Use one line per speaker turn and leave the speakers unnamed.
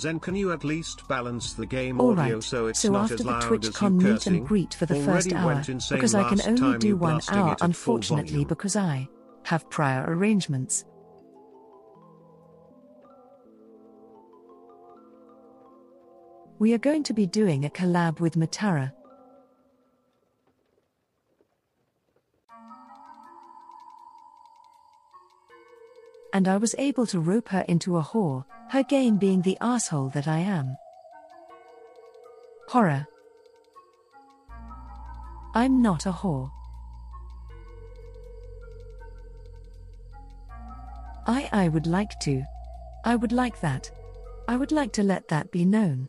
Zen, can you at least balance the game audio
Alright,
so it's
so
not
after
as
the
loud
TwitchCon
as you
meet and greet for the first hour, because I can only do one hour
it at full
unfortunately because I have prior arrangements. We are going to be doing a collab with Matara. And I was able to rope her into a whore, her game being the asshole that I am. Horror. I'm not a whore. I I would like to. I would like that. I would like to let that be known.